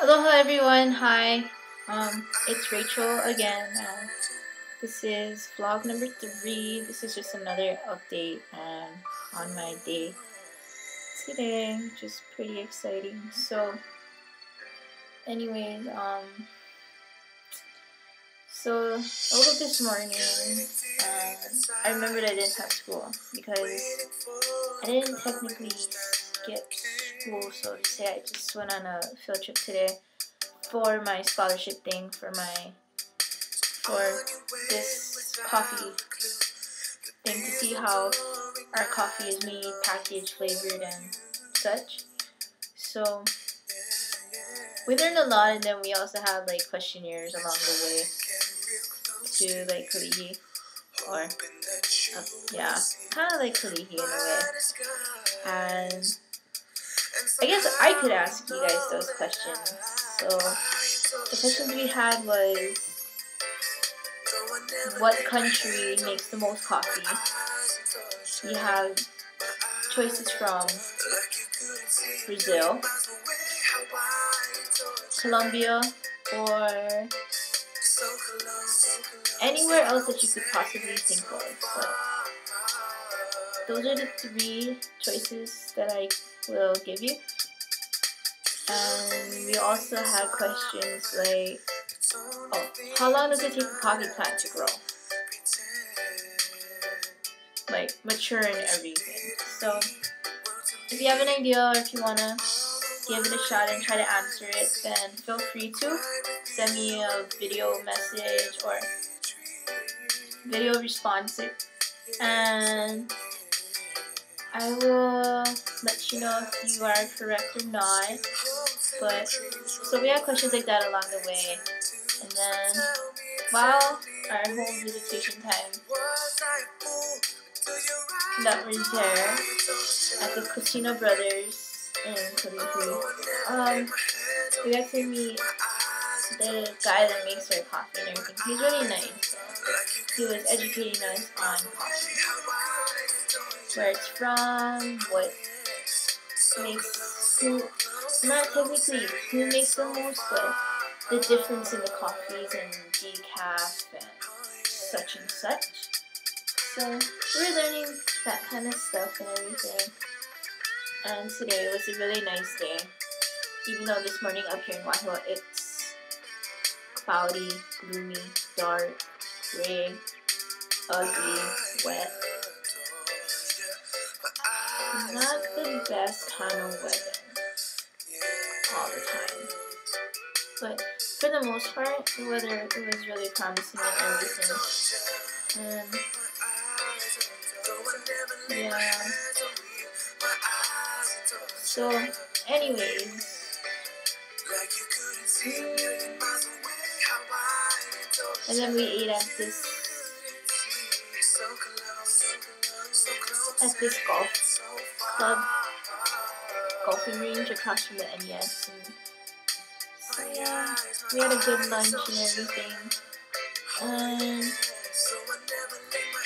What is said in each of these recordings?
Aloha everyone, hi. Um, it's Rachel again. Uh, this is vlog number three. This is just another update um, on my day today, which is pretty exciting. So, anyways, um, so over this morning, um, I remembered I didn't have school because I didn't technically skip school, so to say. I just went on a field trip today for my scholarship thing for my for this coffee thing to see how our coffee is made, packaged, flavored, and such. So we learned a lot, and then we also had like questionnaires along the way to like Kalihi, or uh, yeah, kind of like Kalihi in a way. And I guess I could ask you guys those questions. So the questions we had was what country makes the most coffee? We have choices from Brazil, Colombia, or anywhere else that you could possibly think of. But those are the three choices that I will give you. And we also had questions like, oh, how long does it take a coffee plant to grow? Like mature and everything. So if you have an idea or if you wanna give it a shot and try to answer it, then feel free to send me a video message or video response and I will let you know if you are correct or not. But so we had questions like that along the way, and then while our home visitation time that was there at the Casino Brothers in Kalihi, um, we got to meet the guy that makes our coffee and everything. He's really nice. He was educating us on coffee where it's from, what makes who not technically who makes the most, but the difference in the coffees and decaf and such and such. So we're learning that kind of stuff and everything. And today was a really nice day. Even though this morning up here in Wahiawa it's cloudy, gloomy, dark, gray, ugly, wet not the best kind of weather all the time. But for the most part, the weather it was really promising and everything. And yeah. So, anyways. And then we ate at this at this golf club golfing range across from the NES. And so yeah, we had a good lunch and everything. And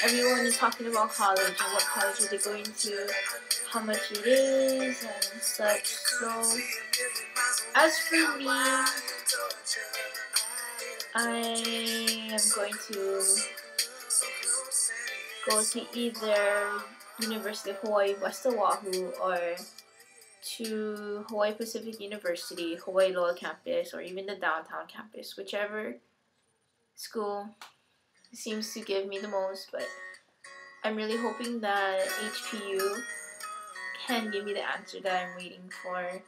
everyone is talking about college and what college are they going to, how much it is, and such. So, as for me, I am going to go to either University of Hawaii West Oahu or to Hawaii Pacific University, Hawaii Loa campus, or even the downtown campus, whichever school seems to give me the most. But I'm really hoping that HPU can give me the answer that I'm waiting for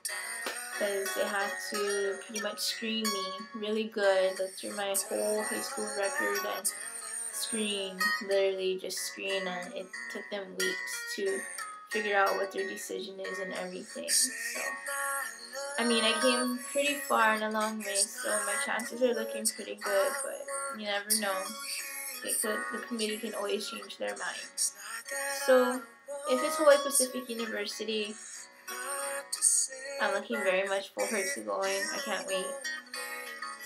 because they had to pretty much screen me really good, look through my whole high school record and screen, literally just screen, and it took them weeks to figure out what their decision is and everything. So, I mean, I came pretty far and a long way, so my chances are looking pretty good, but you never know. Could, the committee can always change their mind. So, if it's Hawaii Pacific University, I'm looking very much forward to going. I can't wait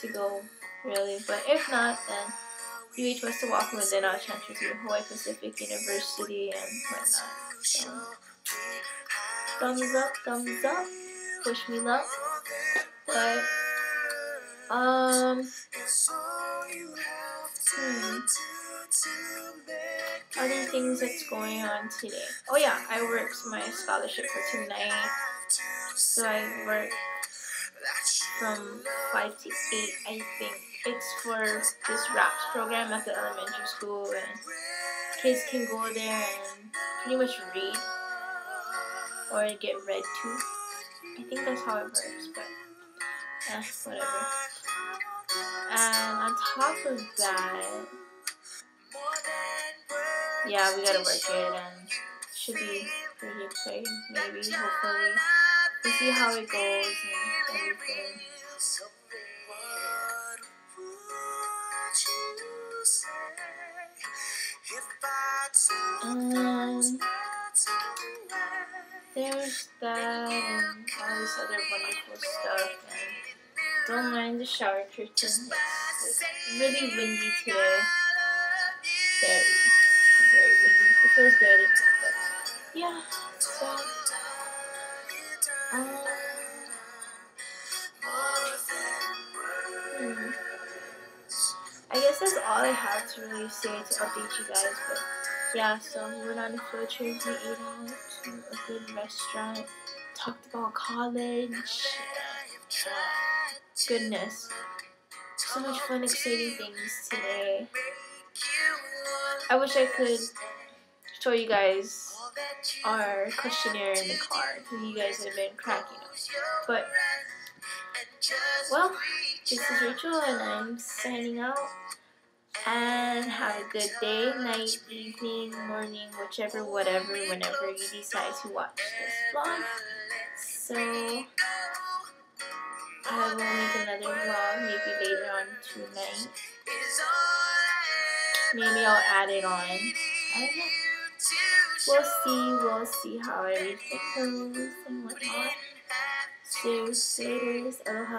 to go, really. But if not, then UH West Oahu and then I'll transfer to Hawaii Pacific University and whatnot. So, thumbs up, thumbs up, push me luck. But Um. Hmm. Other things that's going on today. Oh yeah, I worked my scholarship for tonight. So I work from five to eight, I think. It's for this RAPS program at the elementary school, and kids can go there and pretty much read or get read to. I think that's how it works, but eh, whatever. And on top of that, yeah, we gotta work it and should be pretty exciting. Maybe, hopefully, we'll see how it goes And there's that and all this other wonderful stuff. And don't mind the shower curtain. It's really windy today. Very, very windy. It feels good. Yeah, so. Um, guess that's all I have to really say to update you guys. But yeah, so we went on a field trip. We ate out to a good restaurant. Talked about college. Goodness. So much fun, exciting things today. I wish I could show you guys our questionnaire in the car because you guys have been cracking up. But, well, this is Rachel and I'm signing out. And have a good day, night, evening, morning, whichever, whatever, whenever you decide to watch this vlog. So, I will make another vlog maybe later on tonight. Maybe I'll add it on. I don't know. We'll see, we'll see how everything goes and whatnot. So, later, aloha.